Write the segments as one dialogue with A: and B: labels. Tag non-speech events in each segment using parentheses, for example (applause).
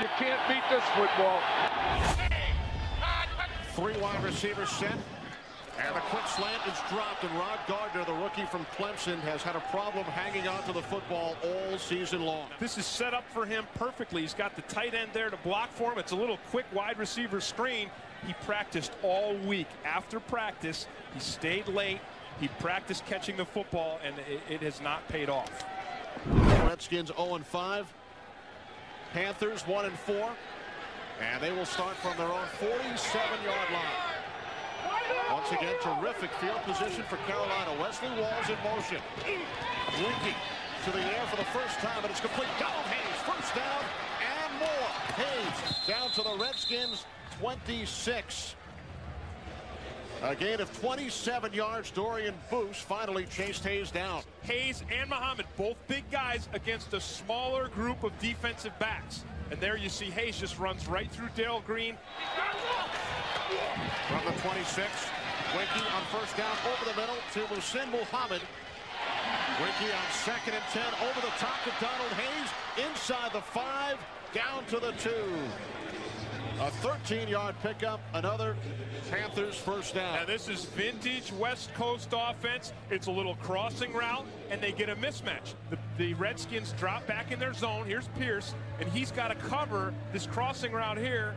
A: you can't beat this football.
B: Three wide receivers set. And the quick slant is dropped, and Rod Gardner, the rookie from Clemson, has had a problem hanging on to the football all season long.
C: This is set up for him perfectly. He's got the tight end there to block for him. It's a little quick wide receiver screen. He practiced all week. After practice, he stayed late. He practiced catching the football, and it, it has not paid off.
B: Redskins 0-5. Panthers one and four. And they will start from their own 47-yard line. Once again, terrific field position for Carolina. Wesley Walls in motion. Weinke to the air for the first time, but it's complete. Donald Hayes, first down and more. Hayes down to the Redskins, 26. A gain of 27 yards. Dorian Boose finally chased Hayes down.
C: Hayes and Muhammad, both big guys against a smaller group of defensive backs. And there you see Hayes just runs right through Dale Green.
B: From the 26, Weinke on first down over the middle to Muhsin Muhammad. Weinke on second and 10 over the top to Donald Hayes. Inside the five, down to the two. A 13-yard pickup, another Panthers first down.
C: Now this is vintage West Coast offense. It's a little crossing route, and they get a mismatch. The, the Redskins drop back in their zone. Here's Pierce, and he's got to cover this crossing route here.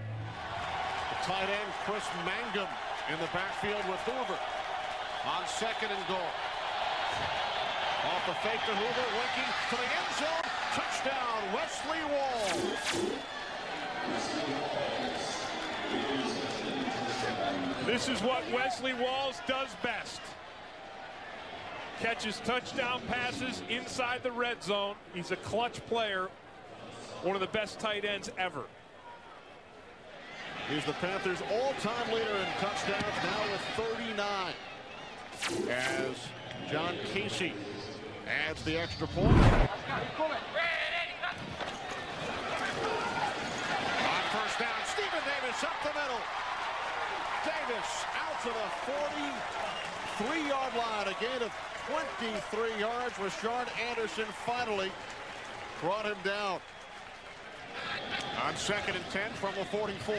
B: The tight end Chris Mangum in the backfield with Hoover on second and goal. Off the fake to Hoover, Weinke to the end zone. Touchdown, Wesley Wall.
C: This is what Wesley Walls does best. Catches touchdown passes inside the red zone. He's a clutch player, one of the best tight ends ever.
B: He's the Panthers' all-time leader in touchdowns, now with 39. As John Kasay adds the extra point. On first down, Stephen Davis up the middle. Davis out to the 43-yard line. A gain of 23 yards. Rashard Anderson finally brought him down. On second and 10 from the 44.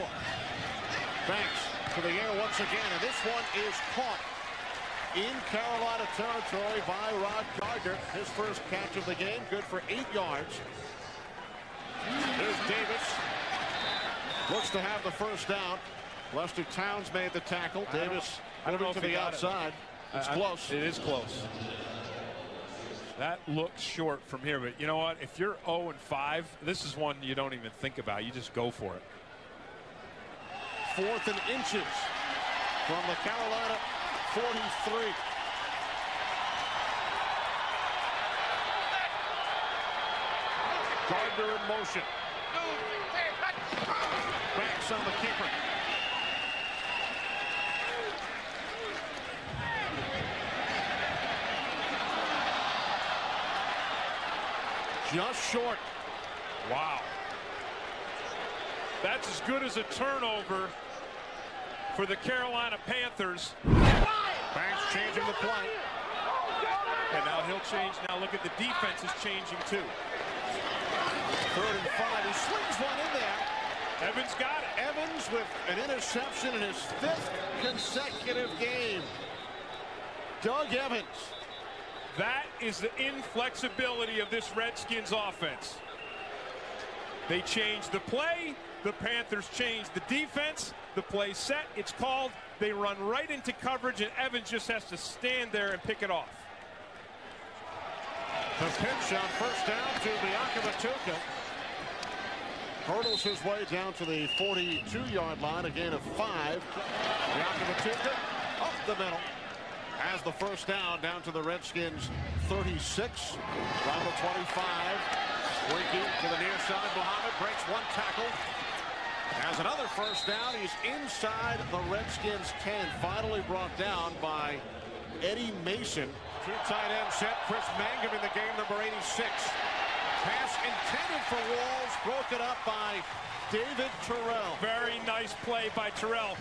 B: Banks to the air once again, and this one is caught in Carolina territory by Rod Gardner. His first catch of the game, good for eight yards. There's Davis. Looks to have the first down. Lester Towns made the tackle. Davis moving to the outside. It. It's
C: I,
B: close.
C: It is close. That looks short from here, but you know what? If you're 0 and 5, this is one you don't even think about. You just go for it.
B: Fourth and inches from the Carolina 43. Gardner in motion. On the keeper. Just short.
C: Wow. That's as good as a turnover for the Carolina Panthers.
B: Banks changing the play.
C: And now he'll change. Now look at the defense is changing too.
B: Third and five. He slings one in there.
C: Evans got it.
B: Evans with an interception in his fifth consecutive game. Doug Evans.
C: That is the inflexibility of this Redskins offense. They change the play. The Panthers change the defense. The play set. It's called. They run right into coverage, and Evans just has to stand there and pick it off.
B: The pitch on first down to Biakabutuka. Hurdles his way down to the 42-yard line, a gain of five. Biakabutuka up the middle. Has the first down down to the Redskins 36 from the 25. Winky to the near side. Muhammad breaks one tackle. Has another first down. He's inside the Redskins 10. Finally brought down by Eddie Mason. Two tight end set. Chris Mangum in the game, number 86. Pass intended for Walls. Broken up by David Terrell.
C: Very nice play by Terrell.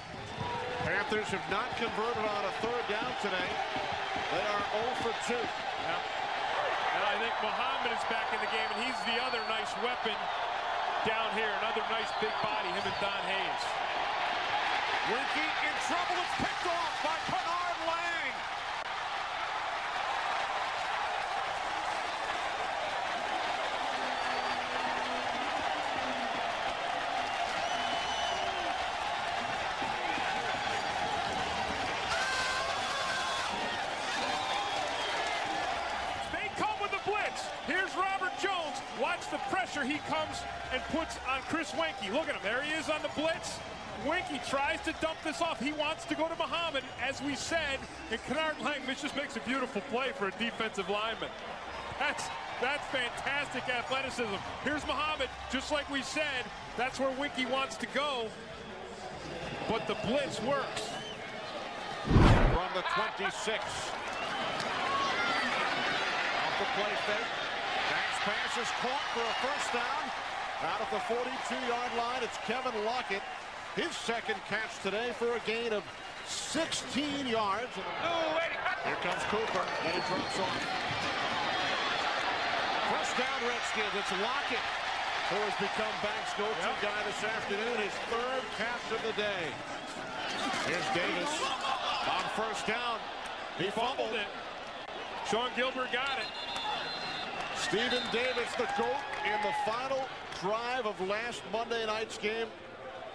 B: Panthers have not converted on a third down today. They are 0 for 2.
C: Yeah. And I think Muhammad is back in the game, and he's the other nice weapon Down here, another nice big body, him and Don Hayes.
B: Weinke in trouble. It's picked off by Kennard Lang.
C: They come with the blitz. Here's Robert Jones. Watch the pressure he comes and puts on Chris Weinke. Look at him. There he is on the blitz. Weinke tries to dump this off. He wants to go to Muhammad, as we said. And Kennard Lang just makes a beautiful play for a defensive lineman. That's that's fantastic athleticism. Here's Muhammad, just like we said. That's where Weinke wants to go. But the blitz works.
B: From the 26. Off the play fake. Pass is caught for a first down. Out at the 42-yard line, it's Kevin Lockett. His second catch today for a gain of 16 yards. Here comes Cooper, and he drops off. First down, Redskins. It's Lockett who has become Banks' go-to
C: Yep.
B: guy this afternoon. His third catch of the day. Here's Davis on first down. He
C: Fumbled
B: fumbled
C: it. Sean Gilbert got it.
B: Stephen Davis, the GOAT, in the final drive of last Monday night's game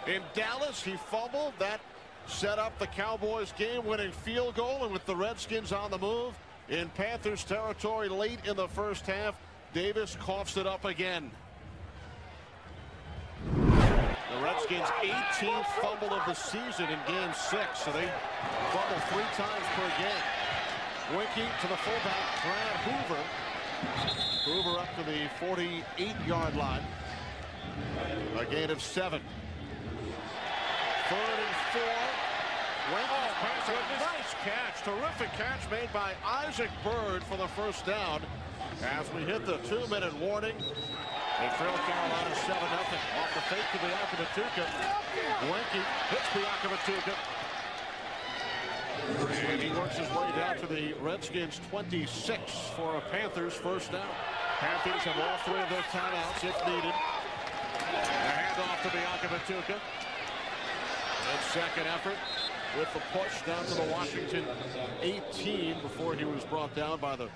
B: in Dallas. He fumbled. That set up the Cowboys game-winning field goal. And with the Redskins on the move in Panthers territory late in the first half, Davis coughs it up again. The Redskins' 18th fumble of the season in game six. So they fumble three times per game. Weinke to the fullback, Brad Hoover. Hoover up to the 48-yard line. A gain of seven. Third and four. Oh, pass. A nice catch. Terrific catch made by Isaac Byrd for the first down. As we hit the two-minute warning. They trail Carolina 7 0 off the fake to Bianca Matuka. Weinke hits. And he works his way down to the Redskins 26 for a Panthers first down. Panthers have all three of their timeouts if needed. The handoff to Biakabutuka. And second effort with the push down to the Washington 18 before he was brought down by the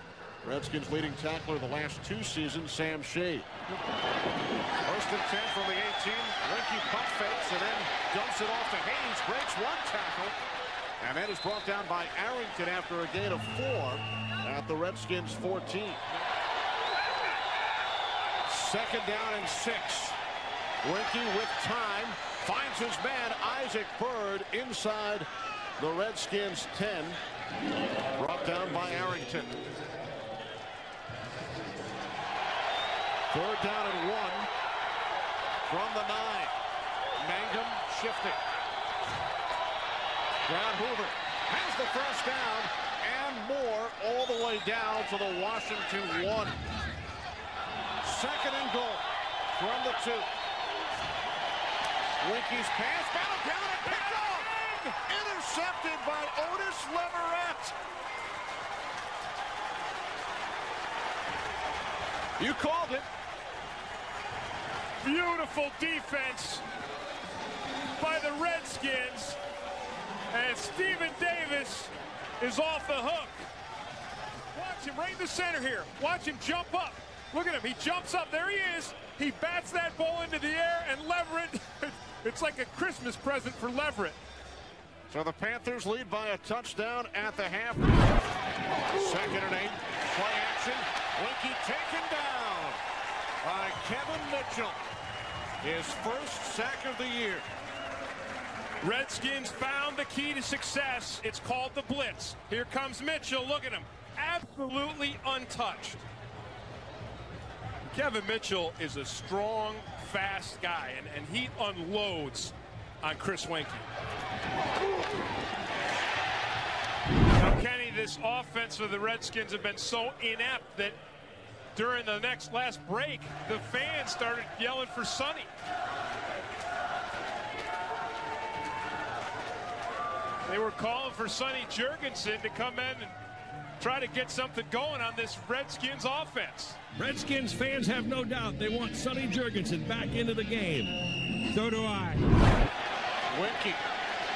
B: Redskins leading tackler the last two seasons, Sam Shade. First and 10 from the 18. Weinke pump fakes and then dumps it off to Hayes. Breaks one tackle. And that is brought down by Arrington after a gain of four at the Redskins 14. Second down and six. Weinke with time finds his man Isaac Byrd inside the Redskins 10. Brought down by Arrington. Third down and one from the nine. Mangum shifting. Brad Hoover has the first down and more all the way down to the Washington one. Second and goal from the two. Weinke's pass, battle down and picked off. Intercepted by Otis Leverette. You called it.
C: Beautiful defense by the Redskins. And Stephen Davis is off the hook. Watch him right in the center here. Watch him jump up. Look at him. He jumps up. There he is. He bats that ball into the air, and Leverette, (laughs) it's like a Christmas present for Leverette.
B: So the Panthers lead by a touchdown at the half. Second and eight. Play action. Weinke taken down by Kevin Mitchell. His first sack of the year.
C: Redskins found the key to success. It's called the blitz. Here comes Mitchell. Look at him. Absolutely untouched. Kevin Mitchell is a strong, fast guy, and, and he unloads on Chris Weinke. Now, Kenny, this offense for the Redskins have been so inept that during the next last break, the fans started yelling for Sonny. They were calling for Sonny Jurgensen to come in and try to get something going on this Redskins offense.
D: Redskins fans have no doubt they want Sonny Jurgensen back into the game. So do I.
B: Weinke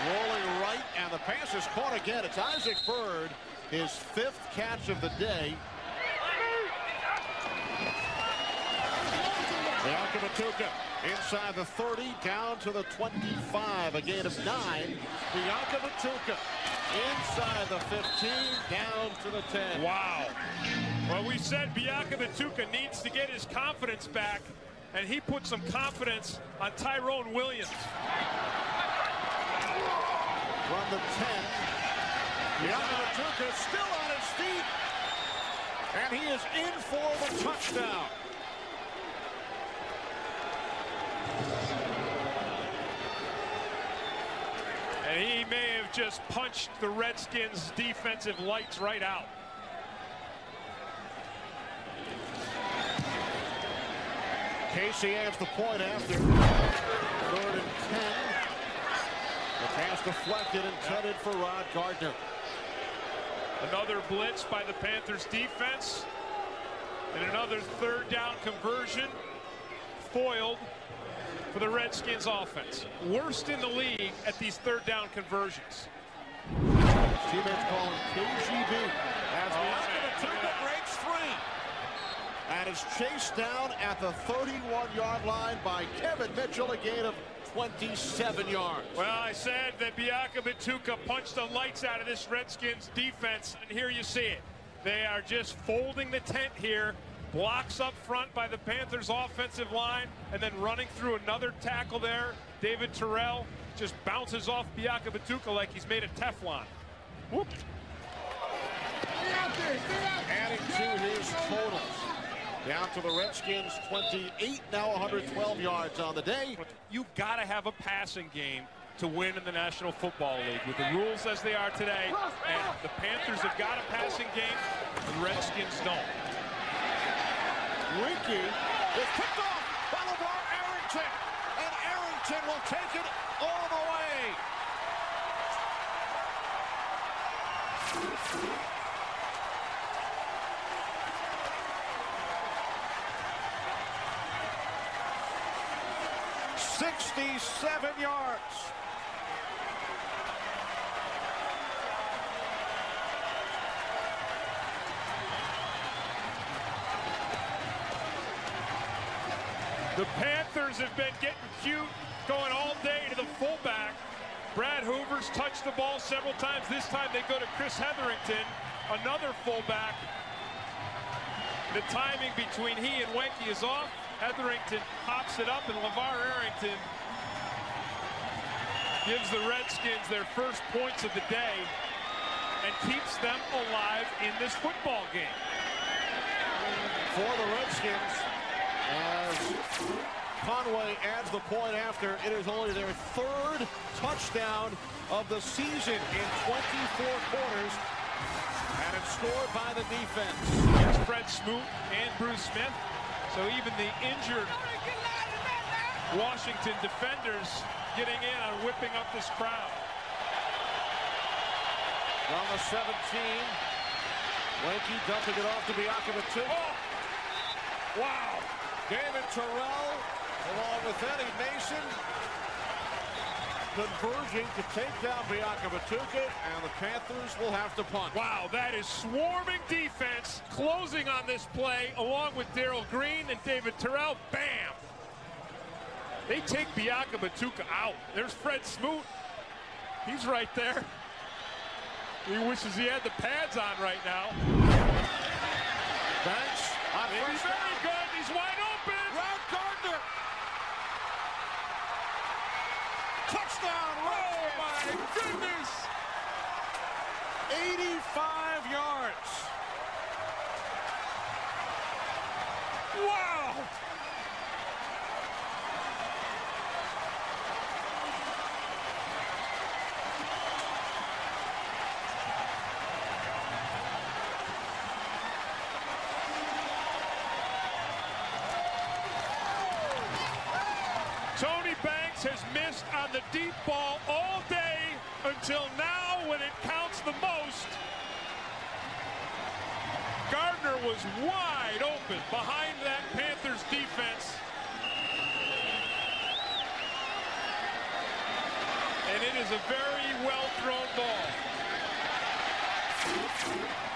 B: rolling right, and the pass is caught again. It's Isaac Byrd, his fifth catch of the day. Biakabutuka inside the 30, down to the 25, a gain of nine. Biakabutuka inside the 15, down to the 10.
C: Wow. Well, we said Biakabutuka needs to get his confidence back, and he put some confidence on Tyrone Williams.
B: From the 10, Biakabutuka still on his feet, and he is in for the touchdown.
C: And he may have just punched the Redskins defensive lights right out.
B: Kasay adds the point after. Third and 10. The pass deflected intended for Rod Gardner.
C: Another blitz by the Panthers defense. And another third down conversion foiled for the Redskins offense. Worst in the league at these third down conversions.
B: Teammates call him KGB. As breaks free. And is chased down at the 31-yard line by Kevin Mitchell, a gain of 27 yards.
C: Well, I said that Biakabutuka punched the lights out of this Redskins defense, and here you see it. They are just folding the tent here. Blocks up front by the Panthers offensive line, and then running through another tackle there. David Terrell just bounces off Biakabutuka like he's made of Teflon. Whoop.
B: Adding to his totals. Down to the Redskins 28, now 112 yards on the day.
C: You got to have a passing game to win in the National Football League with the rules as they are today. And the Panthers have got a passing game, the Redskins don't.
B: Weinke is picked off by LaVar Arrington. And Arrington will take it all the way. Sixty-seven yards.
C: The Panthers have been getting cute, going all day to the fullback. Brad Hoover's touched the ball several times. This time they go to Chris Hetherington, another fullback. The timing between he and Weinke is off. Hetherington pops it up, and LaVar Arrington gives the Redskins their first points of the day and keeps them alive in this football game.
B: for the Redskins as Conway adds the point after. It is only their third touchdown of the season in 24 quarters. And it's scored by the defense.
C: Here's Fred Smoot and Bruce Smith. So even the injured Washington defenders getting in on whipping up this crowd.
B: From the 17. Weinke dumping it off to Bianca Matuka.
C: Oh! Wow.
B: David Terrell along with Eddie Mason converging to take down Biakabutuka and the Panthers will have to punt.
C: Wow, that is swarming defense closing on this play along with Darrell Green and David Terrell. Bam! They take Biakabutuka out. There's Fred Smoot. He's right there. He wishes he had the pads on right now.
B: Banks on
C: He's very good. He's wide open.
B: Rod Gardner. Touchdown,
C: Oh my goodness!
B: 85 yards.
C: Wow! Has missed on the deep ball all day until now when it counts the most. Gardner was wide open behind that Panthers defense. And it is a very well thrown ball.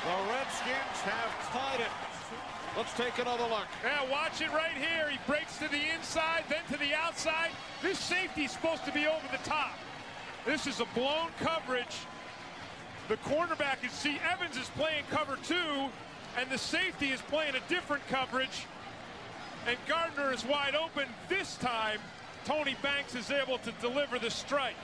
B: The Redskins have tied it. Let's take another look.
C: Yeah, watch it right here. He breaks to the inside, then to the outside. This safety is supposed to be over the top. This is a blown coverage. The cornerback is see Evans is playing cover two, and the safety is playing a different coverage. And Gardner is wide open. This time, Tony Banks is able to deliver the strike.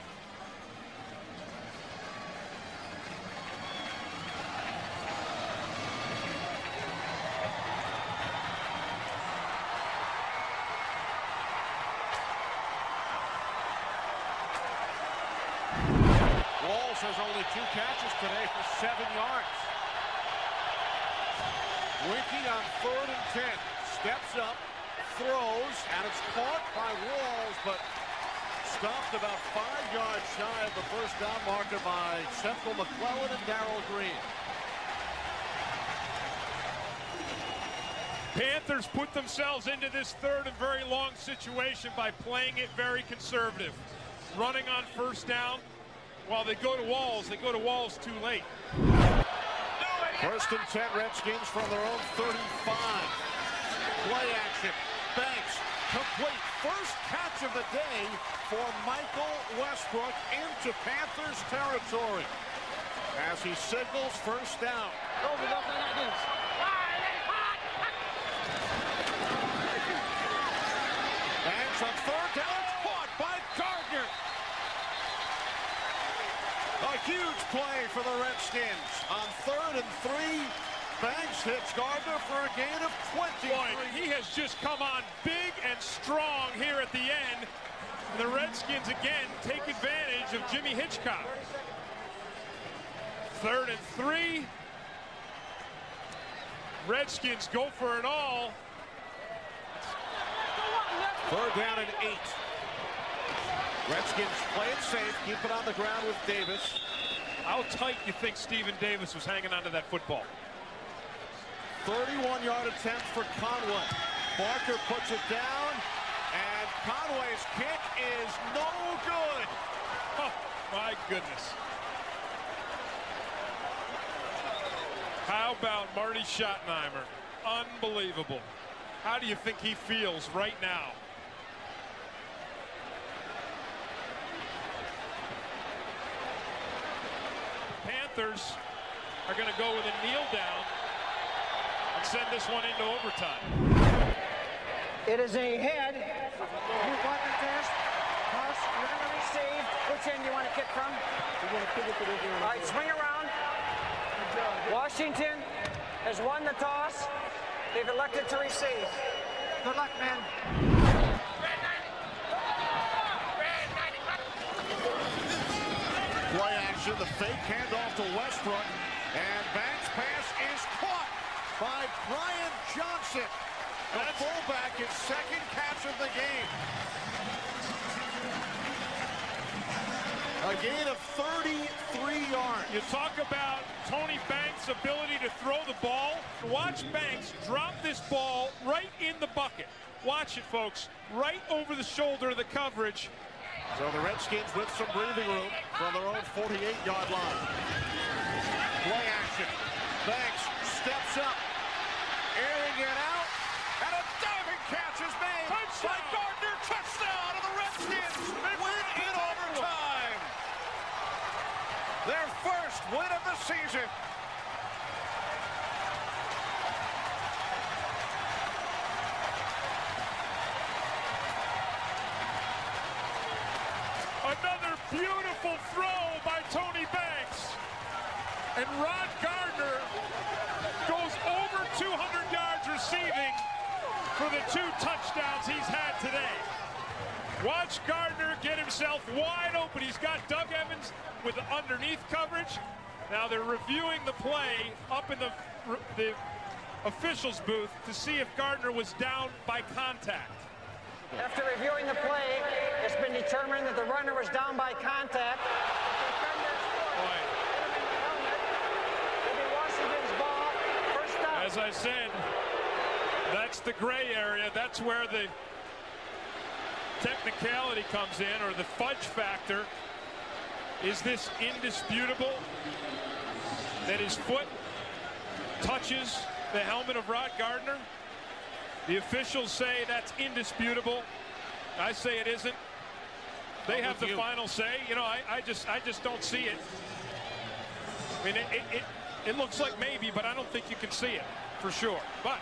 B: Walls has only two catches today for seven yards. Weinke on third and ten. Steps up, throws, and it's caught by Walls, but stopped about five yards shy of the first down marker by Central McClellion and Darrell Green.
C: Panthers put themselves into this third and very long situation by playing it very conservative. Running on first down. While they go to Walls, they go to Walls too late.
B: First and 10 Redskins from their own 35. Play action. Banks complete. First catch of the day for Michael Westbrook into Panthers territory. As he signals first down. Banks on third down. It's caught by Gardner. A huge play for the Redskins. On third and three, Banks hits Gardner for a gain of 23.
C: Boy, he has just come on big and strong here at the end. The Redskins again take advantage of Jimmy Hitchcock. Third and three. Redskins go for it all.
B: Third down and eight. Redskins play it safe, keep it on the ground with Davis.
C: How tight you think Stephen Davis was hanging onto that football?
B: 31-yard attempt for Conway. Barker puts it down, and Conway's kick is no good.
C: Oh, my goodness. How about Marty Schottenheimer? Unbelievable. How do you think he feels right now? Panthers are going to go with a kneel down and send this one into overtime.
E: It is a head. You want the test? Toss. You're going to receive. Which end you want to kick from? You're going to kick it to the All right, swing around. Washington has won the toss. They've elected to receive. Good luck, man.
B: The fake handoff to Westbrook, and Banks' pass is caught by Brian Johnson. The fullback, his second catch of the game. A gain of 33 yards.
C: You talk about Tony Banks' ability to throw the ball. Watch Banks drop this ball right in the bucket. Watch it, folks. Right over the shoulder of the coverage.
B: So the Redskins with some breathing room from their own 48-yard line. Play action. Banks steps up, airing it out, and a diving catch is made
C: Touchdown!
B: by Gardner. Touchdown to the Redskins. Win in overtime. Their first win of the season.
C: Another beautiful throw by Tony Banks. And Rod Gardner goes over 200 yards receiving for the two touchdowns he's had today. Watch Gardner get himself wide open. He's got Doug Evans with underneath coverage. Now they're reviewing the play up in the, the officials booth to see if Gardner was down by contact.
E: After reviewing the play, determined that the runner was down by contact.
C: As I said, that's the gray area. That's where the technicality comes in, or the fudge factor. Is this indisputable that his foot touches the helmet of Rod Gardner? The officials say that's indisputable. I say it isn't. They have the
B: you.
C: final say. You know, I, I just I just don't see it. I mean, it, it, it, it looks like maybe, but I don't think you can see it for sure. But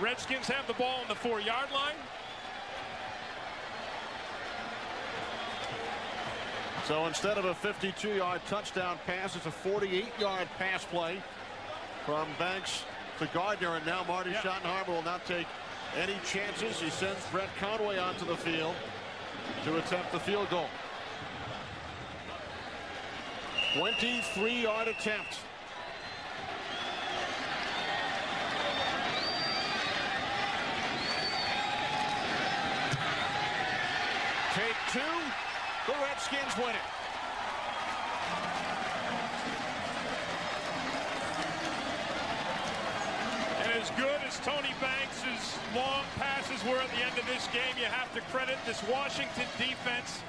C: Redskins have the ball on the four-yard line.
B: So instead of a 52-yard touchdown pass, it's a 48-yard pass play from Banks to Gardner, and now Marty. Schottenheimer will not take any chances. He sends Brett Conway onto the field to attempt the field goal. 23-yard attempt. Take two. The Redskins win it.
C: And as good as Tony Banks' long passes were at the end of this game, you have to credit this Washington defense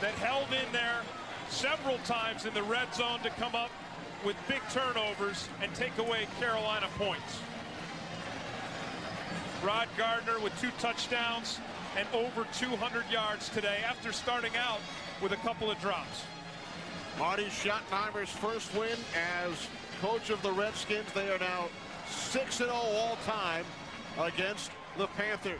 C: that held in there several times in the red zone to come up with big turnovers and take away Carolina points. Rod Gardner with two touchdowns and over 200 yards today after starting out with a couple of drops.
B: Marty Schottenheimer's first win as coach of the Redskins. They are now 6-0 all time against the Panthers.